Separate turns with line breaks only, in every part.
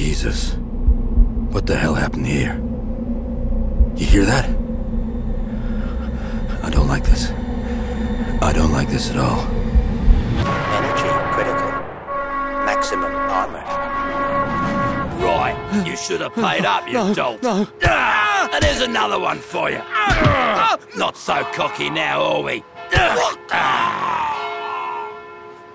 Jesus. What the hell happened here? You hear that? I don't like this. I don't like this at all.
Energy critical. Maximum armor.
Right, you should have paid up, you
No,
dolt.
no.
Ah, and there's another one for you. Ah, not so cocky now, are we? Ah.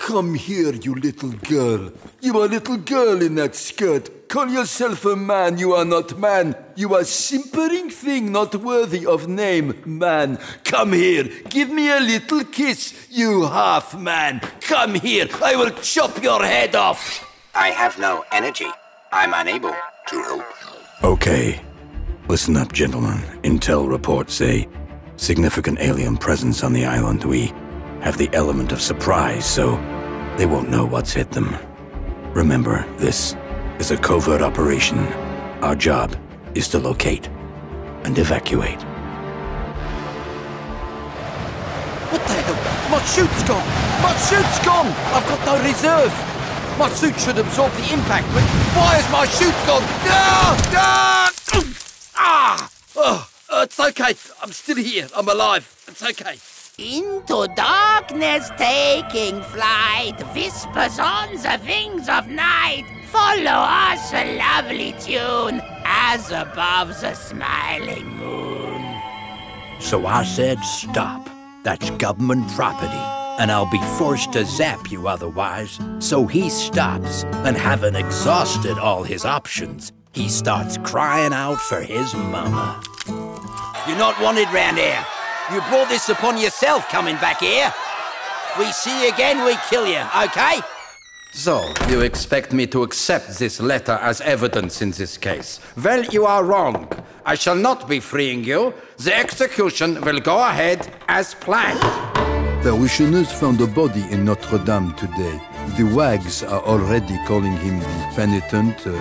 Come here, you little girl. You are a little girl in that skirt. Call yourself a man, you are not man. You are simpering thing not worthy of name, man. Come here, give me a little kiss, you half man. Come here, I will chop your head off.
I have no energy. I'm unable to help. you.
Okay. Listen up, gentlemen. Intel reports say significant alien presence on the island. We have the element of surprise, so they won't know what's hit them. Remember, this is a covert operation. Our job is to locate and evacuate.
What the hell? My chute's gone! My chute's gone! I've got no reserve! My suit should absorb the impact, but why is my chute gone? Ah! Ah! Ah! Oh, it's okay. I'm still here. I'm alive. It's okay.
Into darkness taking flight, whispers on the wings of night. Follow us, a lovely tune, as above the smiling moon.
So I said stop. That's government property. And I'll be forced to zap you otherwise. So he stops, and having exhausted all his options, he starts crying out for his mama.
You're not wanted round here. You brought this upon yourself coming back here. We see you again, we kill you, okay?
So, you expect me to accept this letter as evidence in this case? Well, you are wrong. I shall not be freeing you. The execution will go ahead as planned.
Parishioners found a body in Notre Dame today. The wags are already calling him the penitent. Uh,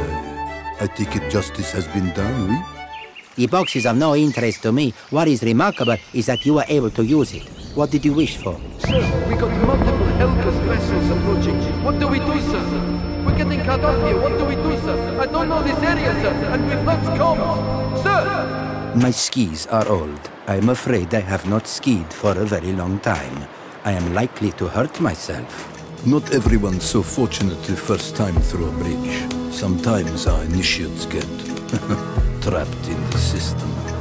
I think it justice has been done, oui?
The box is of no interest to me. What is remarkable is that you were able to use it. What did you wish for?
Sir, we got multiple Helghast vessels approaching. What do we do, sir? We're getting cut off here. What do we do, sir? I don't know this area, sir, and we've lost comms. Sir!
My skis are old. I am afraid I have not skied for a very long time. I am likely to hurt myself.
Not everyone's so fortunate the first time through a bridge. Sometimes our initiates get trapped in the system.